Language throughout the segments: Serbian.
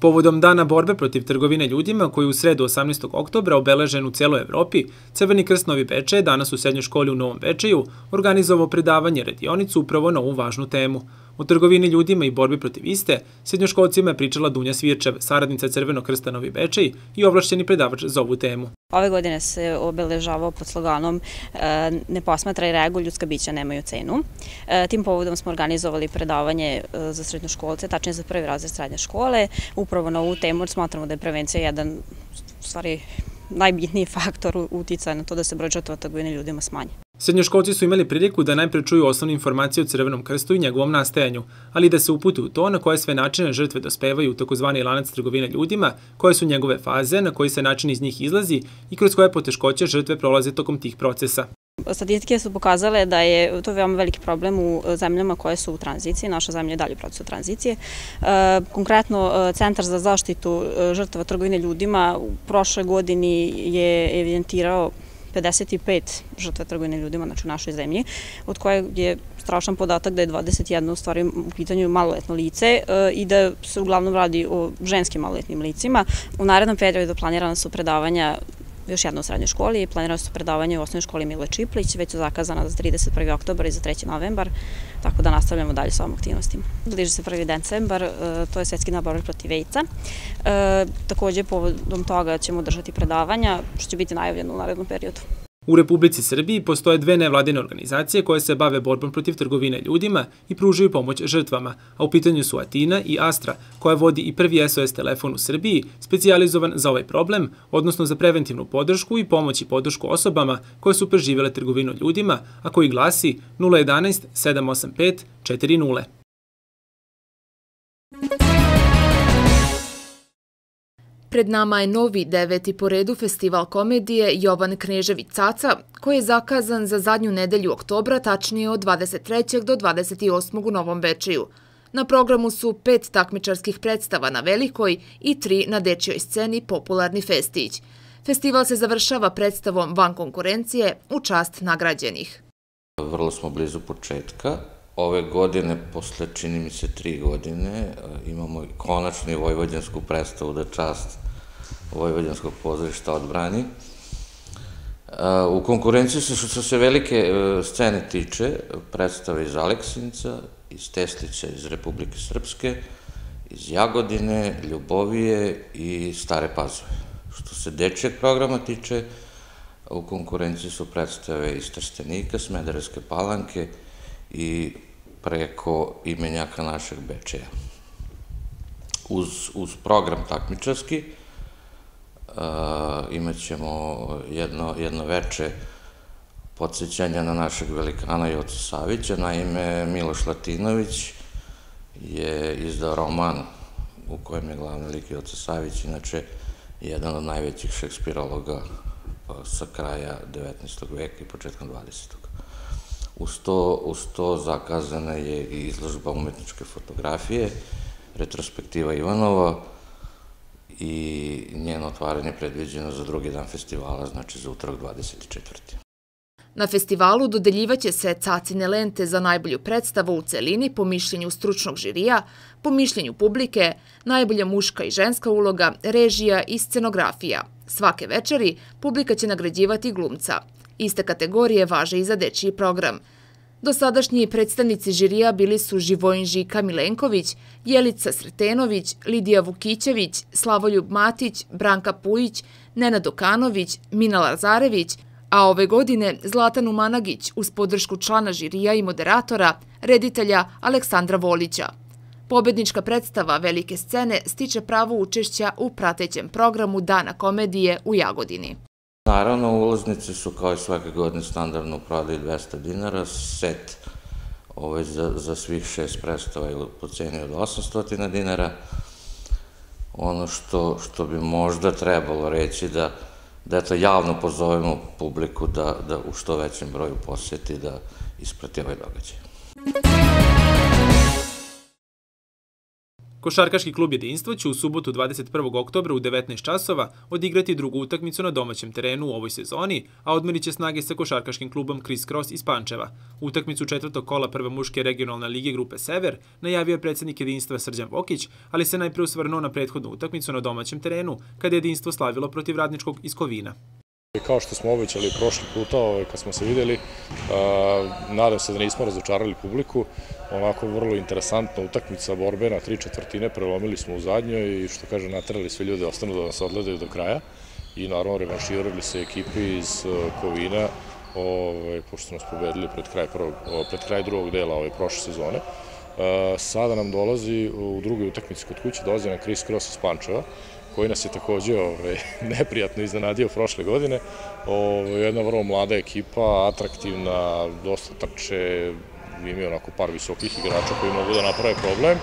Povodom dana borbe protiv trgovine ljudima, koji u sredu 18. oktobra obeležen u celoj Evropi, Crveni krst Novi Beče danas u srednjoj školi u Novom Bečeju organizovao predavanje radionicu upravo na ovu važnu temu. O trgovini ljudima i borbi protiv iste, srednjoškolcima je pričala Dunja Svirčev, saradnica Crvenog krsta Novi Bečej i ovlašćeni predavač za ovu temu. Ove godine se obeležavao pod sloganom e, Ne posmatraj regu, ljudska bića nemaju cenu. E, tim povodom smo organizovali predavanje e, za srednjoškolce, tačnije za prvi razred srednje škole, upravo na ovu temu, smatramo da je prevencija jedan, u stvari, najbitniji faktor uticaja na to da se broj žrtava trgovine ljudima smanje. Srednjoškolci su imali priliku da najpre čuju osnovne informacije o Crvenom krstu i njegovom nastajanju, ali da se uputu u to na koje sve načine žrtve dospevaju u takozvani lanac trgovine ljudima, koje su njegove faze, na koji se način iz njih izlazi i kroz koje poteškoće žrtve prolaze tokom tih procesa. Statistike su pokazale da je to veoma veliki problem u zemljama koje su u tranziciji, naša zemlja je dalje procesu tranzicije. E, konkretno, e, Centar za zaštitu e, žrtava trgovine ljudima u prošle godini je evidentirao 55 žrtva trgovine ljudima znači u našoj zemlji, od kojeg je strašan podatak da je 21 u stvari u pitanju maloletno lice e, i da se uglavnom radi o ženskim maloletnim licima. U narednom periodu planirana su predavanja još jedno u srednjoj školi planirano su predavanje u osnovnoj školi Mile Čiplić, već su zakazana za 31. oktober i za 3. novembar, tako da nastavljamo dalje s ovom aktivnostima. Bliže se 1. decembar, e, to je svetski nabor protiv vejca. E, takođe, povodom toga ćemo držati predavanja, što će biti najavljeno u narednom periodu. U Republici Srbiji postoje dve nevladine organizacije koje se bave borbom protiv trgovine ljudima i pružaju pomoć žrtvama, a u pitanju su Atina i Astra, koja vodi i prvi SOS telefon u Srbiji, specijalizovan za ovaj problem, odnosno za preventivnu podršku i pomoć i podršku osobama koje su preživele trgovinu ljudima, a koji glasi 011 785 40. Pred nama je novi deveti po redu festival komedije Jovan Knežević Caca, koji je zakazan za zadnju nedelju oktobra, tačnije od 23. do 28. u Novom Bečiju. Na programu su pet takmičarskih predstava na Velikoj i tri na dečjoj sceni Popularni festić. Festival se završava predstavom van konkurencije u čast nagrađenih. Vrlo smo blizu početka ove godine, posle čini mi se tri godine, e, imamo konačno i vojvođansku predstavu da čast Vojvođanskog pozorišta odbrani. E, u konkurenciji se, što se velike e, scene tiče, predstave iz Aleksinca, iz Teslića, iz Republike Srpske, iz Jagodine, Ljubovije i Stare Pazove. Što se dečijeg programa tiče, u konkurenciji su predstave iz Trstenika, Smederevske palanke i preko imenjaka našeg Bečeja. Uz, uz program takmičarski uh, imat ćemo jedno, jedno veče podsjećanja na našeg velikana Joca Savića. Naime, Miloš Latinović je izdao roman u kojem je glavni lik Joca Savić, inače jedan od najvećih šekspirologa sa kraja 19. veka i početkom 20. Uz to, uz to zakazana je i izložba umetničke fotografije, retrospektiva Ivanova i njeno otvaranje predviđeno za drugi dan festivala, znači za utorak 24. Na festivalu dodeljivaće se cacine lente za najbolju predstavu u celini po mišljenju stručnog žirija, po mišljenju publike, najbolja muška i ženska uloga, režija i scenografija. Svake večeri publika će nagrađivati glumca. Iste kategorije važe i za dečiji program. Dosadašnji predstavnici žirija bili su Živojin Žika Milenković, Jelica Sretenović, Lidija Vukićević, Slavoljub Matić, Branka Pujić, Nenad Okanović, Mina Lazarević, a ove godine Zlatan Umanagić uz podršku člana žirija i moderatora, reditelja Aleksandra Volića. Pobednička predstava Velike scene stiče pravo učešća u pratećem programu Dana komedije u Jagodini. Naravno, ulaznice su kao i svake godine standardno u prodaju 200 dinara, set ovaj, za, za svih šest predstava je po ceni od 800 dinara. Ono što, što bi možda trebalo reći da, da eto, javno pozovemo publiku da, da u što većem broju poseti da isprati ovaj događaj. Košarkaški klub Jedinstvo će u subotu 21. oktobra u 19 časova odigrati drugu utakmicu na domaćem terenu u ovoj sezoni, a odmerit će snage sa košarkaškim klubom Chris Cross iz Pančeva. Utakmicu četvrtog kola prve muške regionalne lige grupe Sever najavio je predsednik Jedinstva Srđan Vokić, ali se najpre usvrnuo na prethodnu utakmicu na domaćem terenu, kada je Jedinstvo slavilo protiv radničkog iz Kovina. Kao što smo obećali prošli puta ovaj, kad smo se videli, nadam se da nismo razočarali publiku, onako vrlo interesantna utakmica borbe na tri četvrtine, prelomili smo u zadnjoj i što kaže natrali sve ljude ostanu da nas odgledaju do kraja i naravno revanširali se ekipi iz Kovina, ovaj, pošto su nas pobedili pred kraj, prvog, pred kraj drugog dela ove prošle sezone. Sada nam dolazi u drugoj utakmici kod kuće, dolazi nam Chris Cross iz Pančeva, koji nas je takođe ovaj, neprijatno iznenadio prošle godine. Ovaj, jedna vrlo mlada ekipa, atraktivna, dosta trče, imaju onako par visokih igrača koji mogu da naprave problem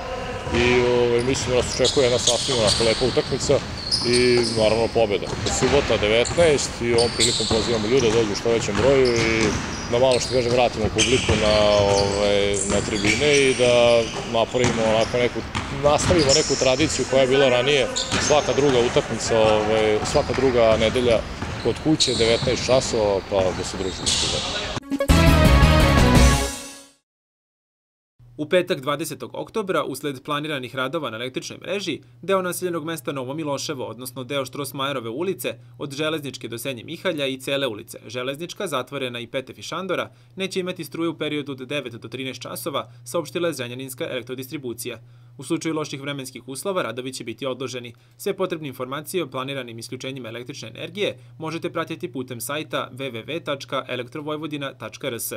i ovaj, mislim da nas očekuje jedna sasvim onako lepa utakmica i naravno pobjeda. Subota 19 i ovom prilikom pozivamo ljude da dođu u što većem broju i da malo što kažem vratimo publiku na, ovaj, na tribine i da napravimo onako neku nastavimo neku tradiciju koja je bila ranije, svaka druga utakmica, ovaj, svaka druga nedelja kod kuće, 19 časova, pa da se družimo U petak 20. oktobra, usled planiranih radova na električnoj mreži, deo naseljenog mesta Novo Miloševo, odnosno deo Štrosmajerove ulice, od Železničke do Senje Mihalja i cele ulice, Železnička, zatvorena i Petef i Šandora, neće imati struju u periodu od 9 do 13 časova, saopštila je Zrenjaninska elektrodistribucija. U slučaju loših vremenskih uslova radovi će biti odloženi. Sve potrebne informacije o planiranim isključenjima električne energije možete pratiti putem sajta www.elektrovojvodina.rs.